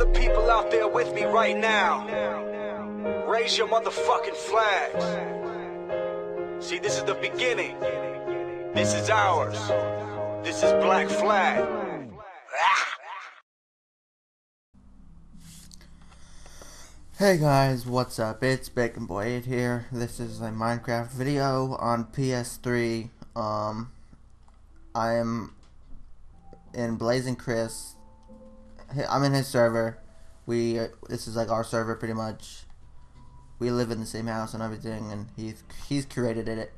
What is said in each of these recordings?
of the people out there with me right now, raise your motherfucking flags. See, this is the beginning. This is ours. This is Black Flag. Hey guys, what's up? It's Bacon Boy 8 here. This is a Minecraft video on PS3. Um, I am in Blazing Chris. I'm in his server. We this is like our server pretty much. We live in the same house and everything, and he's he's curated it.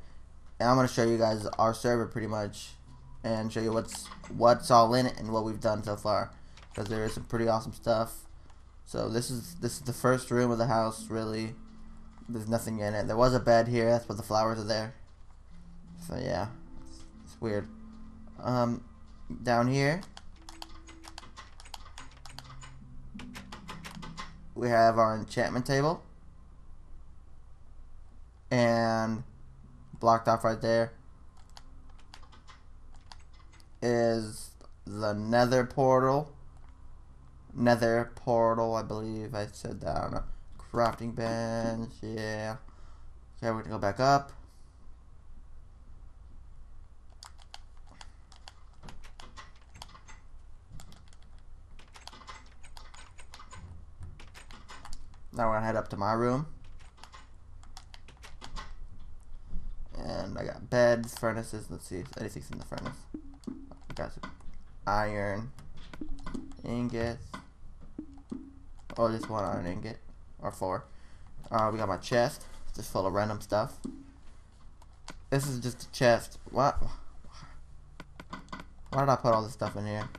And I'm gonna show you guys our server pretty much, and show you what's what's all in it and what we've done so far, because there is some pretty awesome stuff. So this is this is the first room of the house. Really, there's nothing in it. There was a bed here. That's why the flowers are there. So yeah, it's, it's weird. Um, down here we have our enchantment table and blocked off right there is the nether portal nether portal, I believe I said that. I don't know. Crafting bench, yeah. Okay, we're gonna go back up. Now we're gonna head up to my room. And I got beds, furnaces. Let's see if anything's in the furnace. I got some iron, ingots. Oh, just one iron ingot. Or four. Uh, we got my chest. It's Just full of random stuff. This is just a chest. What? Why did I put all this stuff in here?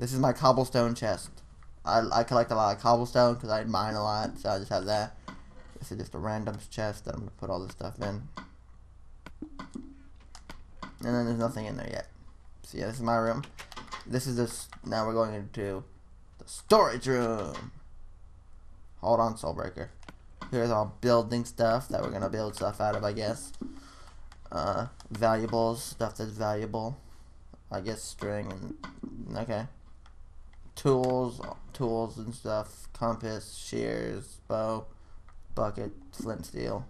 This is my cobblestone chest. I, I collect a lot of cobblestone because I mine a lot, so I just have that. This is just a random chest that I'm going to put all this stuff in. And then there's nothing in there yet. So yeah, this is my room. This is this, now we're going into the storage room. Hold on, Soulbreaker. Here's all building stuff that we're gonna build stuff out of, I guess. Uh, valuables, stuff that's valuable. I guess string and okay. Tools, tools and stuff. Compass, shears, bow, bucket, flint steel.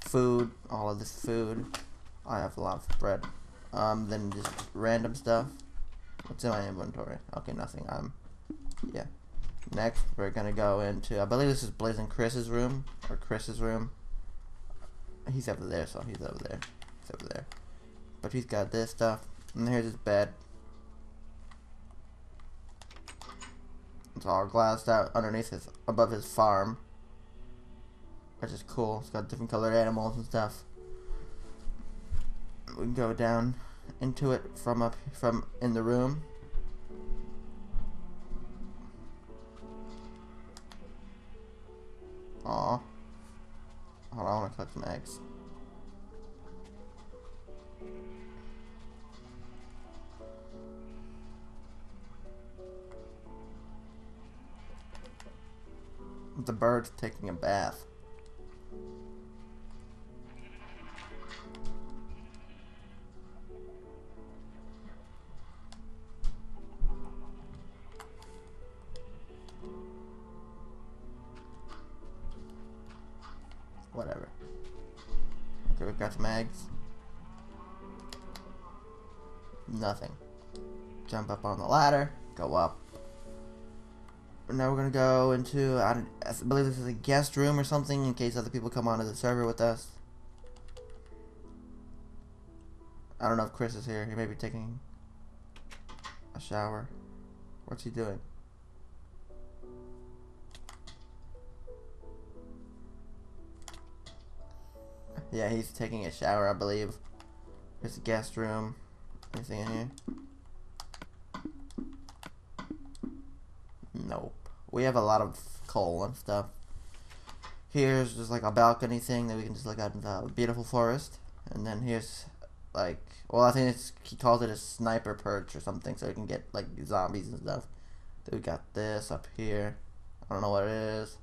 Food, all of this food. I have a lot of bread. Um, then just random stuff. What's in my inventory? Okay, nothing. I'm, yeah. Next, we're gonna go into, I believe this is Blazing Chris's room, or Chris's room. He's over there, so he's over there. He's over there. But he's got this stuff. And here's his bed. All glassed out underneath his, above his farm. Which is cool. It's got different colored animals and stuff. We can go down into it from up, from in the room. Aw. Hold on, I want to collect some eggs. The bird's taking a bath. Whatever. Okay, we've got some eggs. Nothing. Jump up on the ladder. Go up. Now we're gonna go into, I, I believe this is a guest room or something in case other people come onto the server with us. I don't know if Chris is here. He may be taking a shower. What's he doing? Yeah, he's taking a shower, I believe. There's a guest room. Anything in here? We have a lot of coal and stuff. Here's just like a balcony thing that we can just look into the beautiful forest. And then here's like, well, I think it's, he calls it a sniper perch or something, so you can get like zombies and stuff. Then we got this up here. I don't know what it is.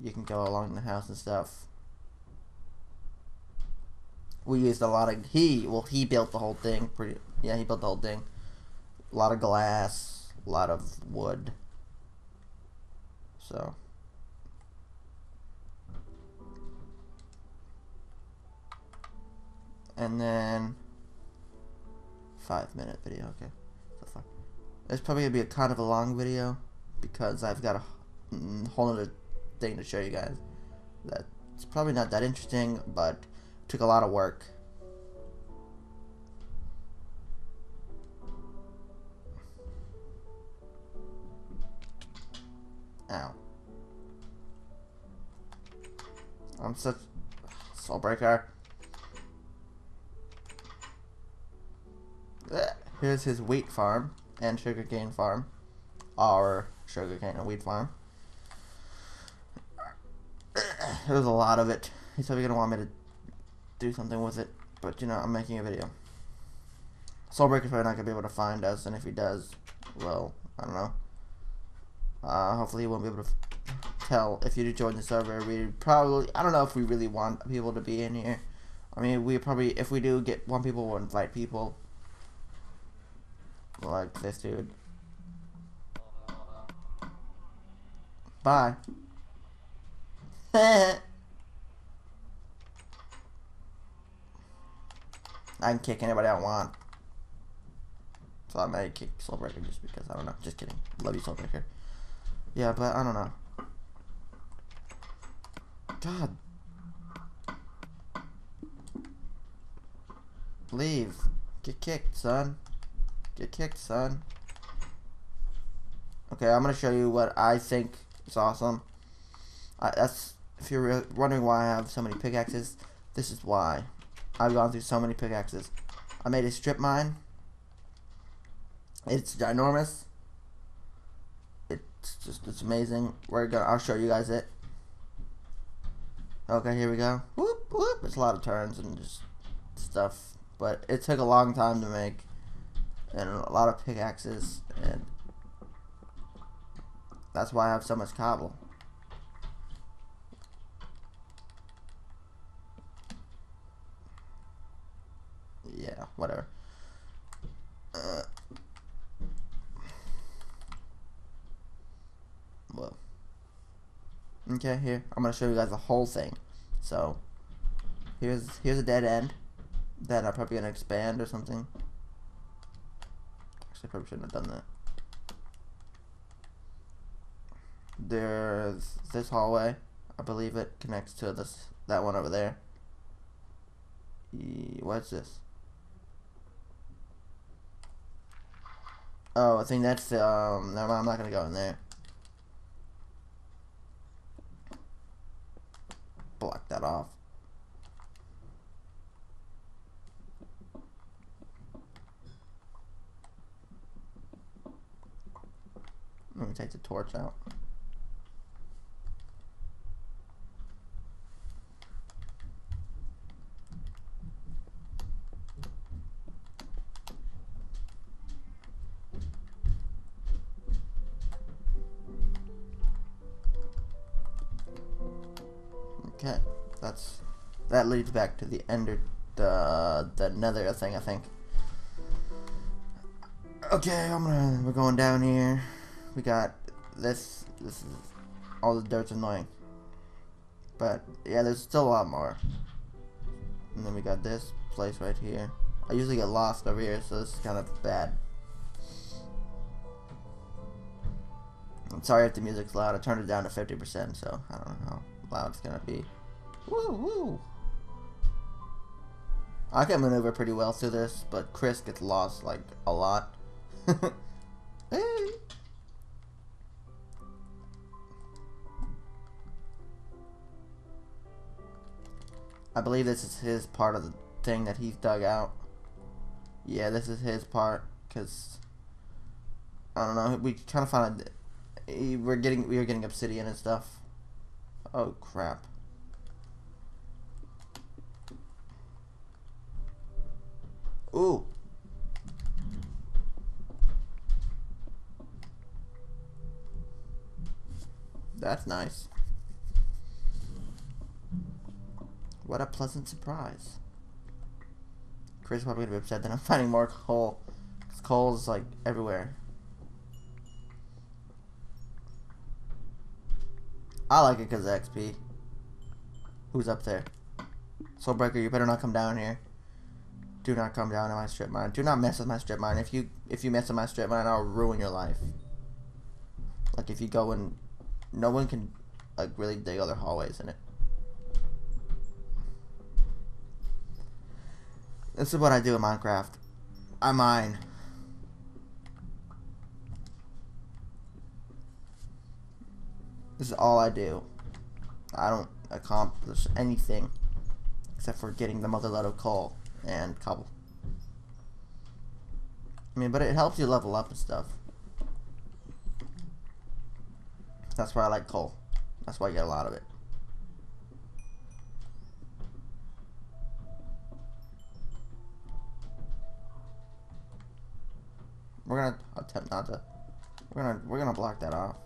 You can go along the house and stuff we used a lot of he well he built the whole thing pretty yeah he built the whole thing a lot of glass a lot of wood so. And then five minute video, okay. It's probably gonna be a kind of a long video because I've got a whole other thing to show you guys. That's probably not that interesting, but took a lot of work. I'm such Soulbreaker. Here's his wheat farm and sugarcane farm. Our sugarcane and wheat farm. There's a lot of it. He's probably gonna want me to do something with it, but you know, I'm making a video. Soulbreaker's probably not gonna be able to find us, and if he does, well, I don't know. Uh, hopefully he won't be able to tell if you join the server. We probably, I don't know if we really want people to be in here. I mean, we probably, if we do get one people, we'll invite people. Like this dude. Bye. I can kick anybody I want. So I may kick Soulbreaker just because, I don't know. Just kidding. Love you, Soulbreaker. Yeah, but I don't know. God. Leave. Get kicked, son. Get kicked, son. Okay, I'm gonna show you what I think is awesome. That's if you're wondering why I have so many pickaxes, this is why. I've gone through so many pickaxes. I made a strip mine. It's ginormous. It's just it's amazing. We're gonna I'll show you guys it. Okay, here we go. Whoop whoop. It's a lot of turns and just stuff, but it took a long time to make, and a lot of pickaxes, and that's why I have so much cobble. Yeah, whatever. Uh, well. Okay, here. I'm gonna show you guys the whole thing. So here's here's a dead end that I'm probably gonna expand or something. Actually I probably shouldn't have done that. There's this hallway. I believe it connects to this that one over there. What's this? Oh, I think that's um. No, I'm not gonna go in there. Block that off. Let me take the torch out. Okay, that's that leads back to the ender uh, the the nether thing I think. Okay, I'm gonna we're going down here. We got this this is all the dirt's annoying. But yeah, there's still a lot more. And then we got this place right here. I usually get lost over here, so this is kind of bad. I'm sorry if the music's loud. I turned it down to 50%, so I don't know loud it's gonna be. Woo woo! I can maneuver pretty well through this, but Chris gets lost like a lot. hey. I believe this is his part of the thing that he's dug out. Yeah, this is his part, cause I don't know. We kind of found we're getting we were getting obsidian and stuff. Oh crap. Ooh. That's nice. What a pleasant surprise. Chris is probably gonna be upset that I'm finding more coal. Cause coal like everywhere. I like it because XP. Who's up there? Soulbreaker, you better not come down here. Do not come down to my strip mine. Do not mess with my strip mine. If you if you mess with my strip mine, I'll ruin your life. Like if you go and no one can like really dig other hallways in it. This is what I do in Minecraft. I mine. This is all I do. I don't accomplish anything except for getting the mother load of coal and cobble. I mean, but it helps you level up and stuff. That's why I like coal. That's why I get a lot of it. We're gonna attempt not to. We're gonna we're gonna block that off.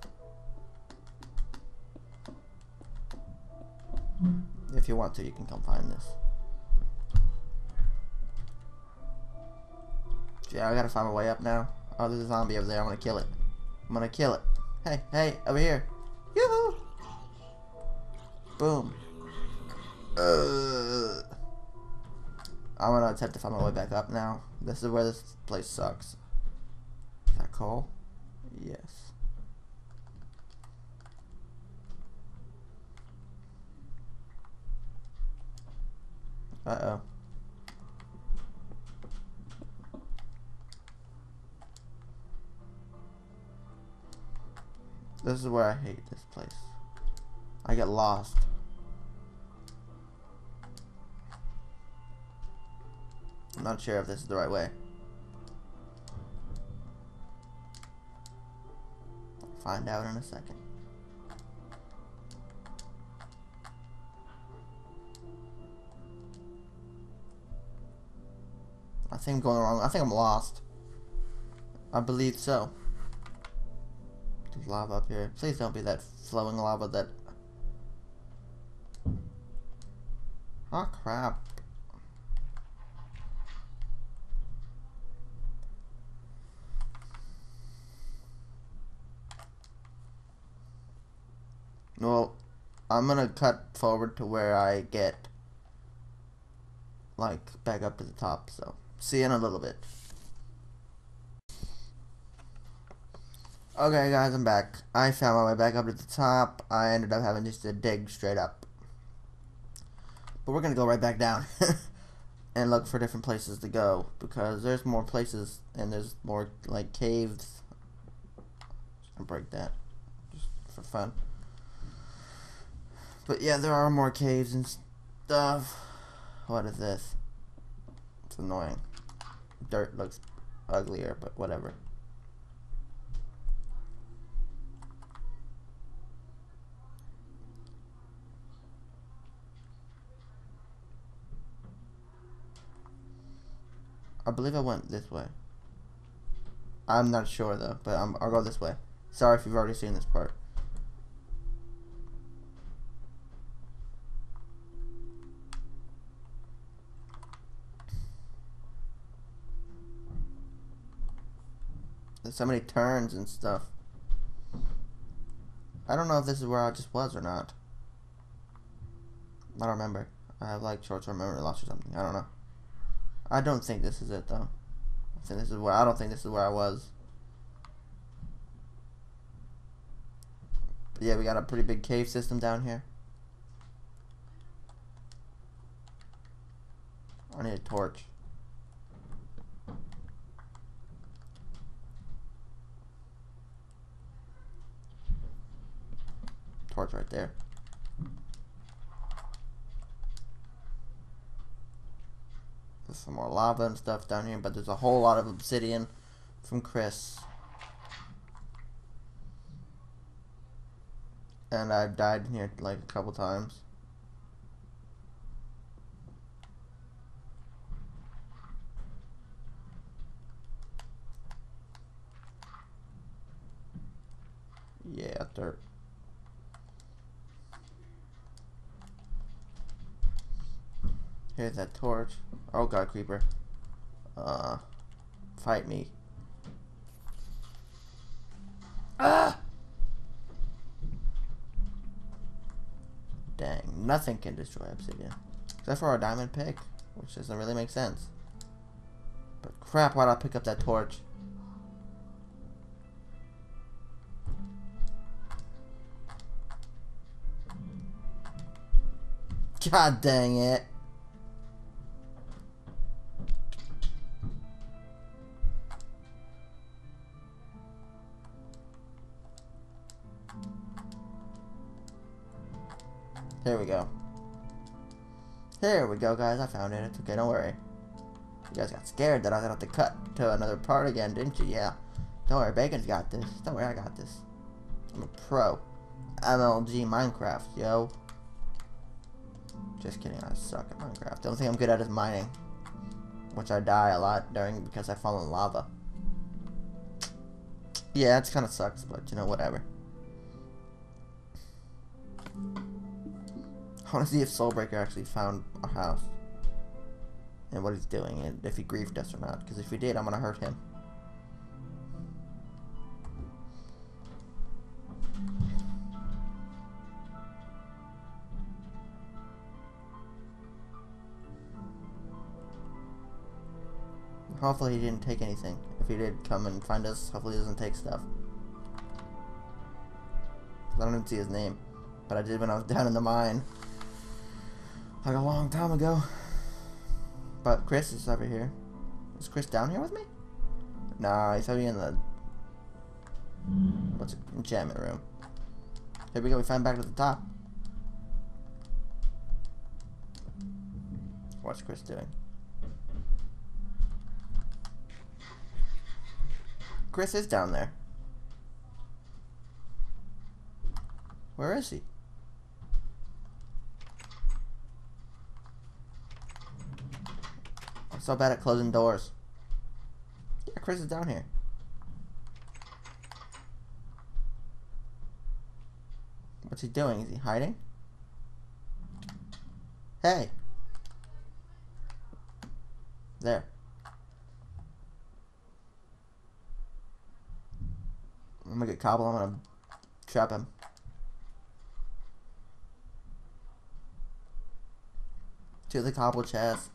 If you want to, you can come find this. Yeah, I gotta find my way up now. Oh, there's a zombie over there. I'm gonna kill it. I'm gonna kill it. Hey, hey, over here. Yoo-hoo! Boom. Uh, I'm gonna attempt to find my way back up now. This is where this place sucks. Is that coal? Yes. Uh-oh. This is where I hate this place. I get lost. I'm not sure if this is the right way. Find out in a second. I think I'm going wrong. I think I'm lost. I believe so. There's lava up here. Please don't be that flowing lava that... Oh crap. Well, I'm gonna cut forward to where I get like back up to the top, so see you in a little bit. Okay guys, I'm back. I found my way back up to the top. I ended up having just to dig straight up. But we're gonna go right back down and look for different places to go because there's more places and there's more like caves. Gonna break that just for fun. But yeah, there are more caves and stuff. What is this? It's annoying. Dirt looks uglier, but whatever. I believe I went this way. I'm not sure though, but i will go this way. Sorry if you've already seen this part. So many turns and stuff. I don't know if this is where I just was or not. I don't remember. I have like short-term memory loss or something. I don't know. I don't think this is it though. I think this is where I don't think this is where I was. But yeah, we got a pretty big cave system down here. I need a torch. Torch right there. There's some more lava and stuff down here, but there's a whole lot of obsidian from Chris. And I've died in here like a couple times. Yeah, dirt. Here's that torch. Oh god, creeper. Uh, fight me. Ah! Dang, nothing can destroy obsidian. Except for a diamond pick, which doesn't really make sense. But crap, why'd I pick up that torch? God dang it. Here we go, guys. I found it. It's okay. Don't worry. You guys got scared that I was going to have to cut to another part again, didn't you? Yeah. Don't worry. Bacon's got this. Don't worry. I got this. I'm a pro. MLG Minecraft, yo. Just kidding. I suck at Minecraft. The only thing I'm good at is mining. Which I die a lot during because I fall in lava. Yeah, it kind of sucks, but you know, whatever. I want to see if Soulbreaker actually found our house. And what he's doing, and if he griefed us or not. Because if he did, I'm going to hurt him. Hopefully he didn't take anything. If he did come and find us, hopefully he doesn't take stuff. I don't even see his name. But I did when I was down in the mine. Like a long time ago. But Chris is over here. Is Chris down here with me? Nah, he's over in the... What's it? Enchantment room. Here we go, we find back to the top. What's Chris doing? Chris is down there. Where is he? So bad at closing doors. Yeah, Chris is down here. What's he doing? Is he hiding? Hey! There. I'm gonna get Cobble, I'm gonna trap him. To the cobble chest.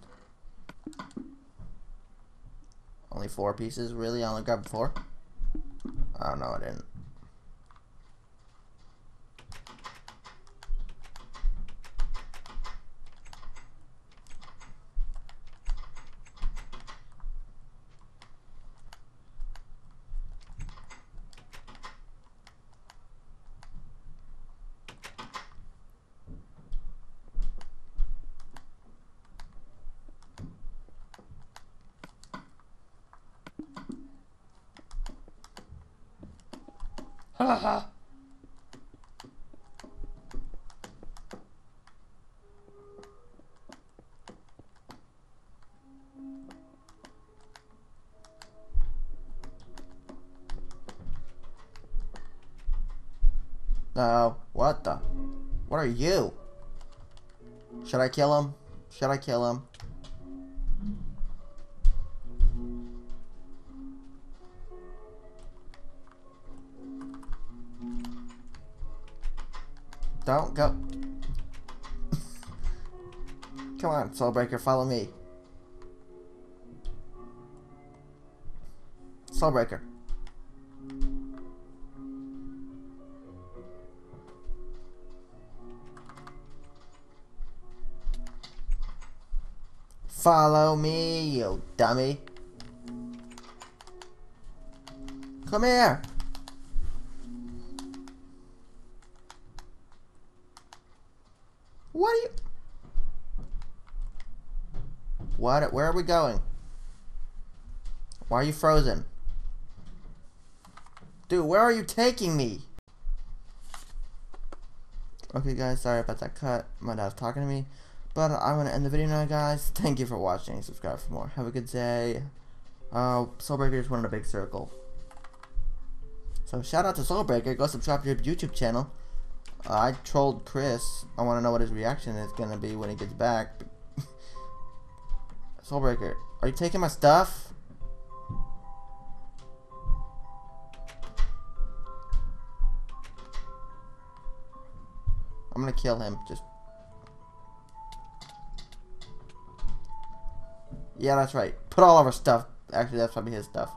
Only four pieces, really? I only grabbed four? Oh no, I didn't. No. Uh, what the? What are you? Should I kill him? Should I kill him? Don't go. Come on, Soulbreaker, follow me. Soulbreaker. Follow me, you dummy. Come here. What? Where are we going? Why are you frozen? Dude, where are you taking me? Okay, guys, sorry about that cut. My dad's talking to me. But I'm going to end the video now, guys. Thank you for watching. Subscribe for more. Have a good day. Uh, Soulbreaker just went in a big circle. So, shout out to Soulbreaker. Go subscribe to your YouTube channel. Uh, I trolled Chris. I want to know what his reaction is going to be when he gets back. Soulbreaker, are you taking my stuff? I'm gonna kill him. Just. Yeah, that's right. Put all of our stuff. Actually, that's probably his stuff.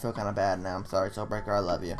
Feel kind of bad now. I'm sorry, Soulbreaker. I love you.